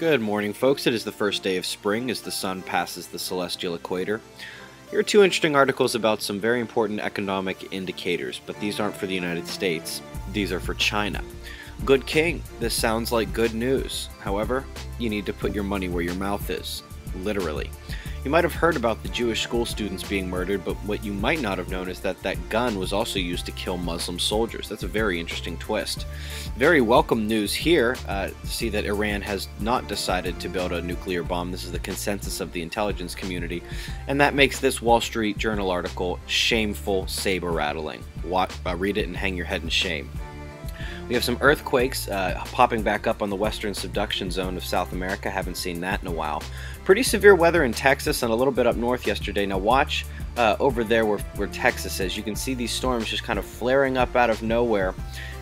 Good morning, folks. It is the first day of spring as the sun passes the celestial equator. Here are two interesting articles about some very important economic indicators, but these aren't for the United States. These are for China. Good king, this sounds like good news. However, you need to put your money where your mouth is. Literally. You might have heard about the Jewish school students being murdered, but what you might not have known is that that gun was also used to kill Muslim soldiers. That's a very interesting twist. Very welcome news here uh, to see that Iran has not decided to build a nuclear bomb. This is the consensus of the intelligence community, and that makes this Wall Street Journal article shameful, saber rattling. uh, read it and hang your head in shame. We have some earthquakes uh, popping back up on the western subduction zone of South America. Haven't seen that in a while. Pretty severe weather in Texas and a little bit up north yesterday. Now watch uh, over there where, where Texas is. You can see these storms just kind of flaring up out of nowhere.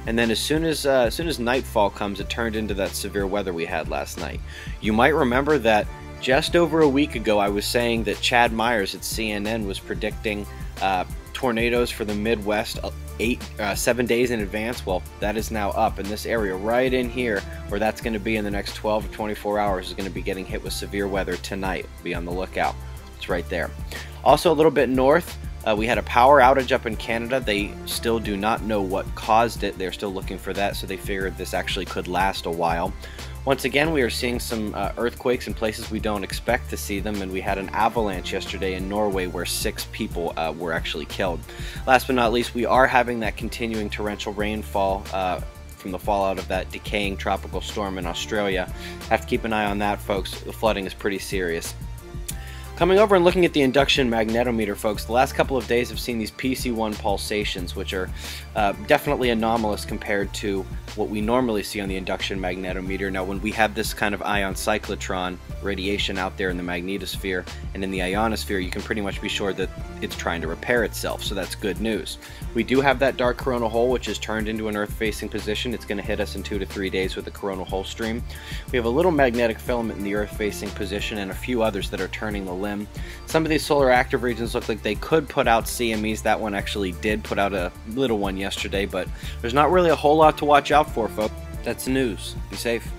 And then as soon as uh, as soon as nightfall comes, it turned into that severe weather we had last night. You might remember that just over a week ago, I was saying that Chad Myers at CNN was predicting uh, tornadoes for the Midwest uh, eight, uh, seven days in advance. Well, that is now up, in this area right in here, where that's going to be in the next 12 to 24 hours, is going to be getting hit with severe weather tonight. Be on the lookout. It's right there. Also, a little bit north, uh, we had a power outage up in Canada. They still do not know what caused it. They're still looking for that, so they figured this actually could last a while. Once again, we are seeing some uh, earthquakes in places we don't expect to see them, and we had an avalanche yesterday in Norway where six people uh, were actually killed. Last but not least, we are having that continuing torrential rainfall uh, from the fallout of that decaying tropical storm in Australia. Have to keep an eye on that, folks. The flooding is pretty serious. Coming over and looking at the induction magnetometer, folks, the last couple of days have seen these PC1 pulsations, which are uh, definitely anomalous compared to what we normally see on the induction magnetometer. Now, when we have this kind of ion cyclotron radiation out there in the magnetosphere and in the ionosphere, you can pretty much be sure that it's trying to repair itself, so that's good news. We do have that dark coronal hole, which is turned into an Earth-facing position. It's going to hit us in two to three days with a coronal hole stream. We have a little magnetic filament in the Earth-facing position and a few others that are turning the limb. Some of these solar active regions look like they could put out CMEs. That one actually did put out a little one yesterday, but there's not really a whole lot to watch out for, folks. That's the news. Be safe.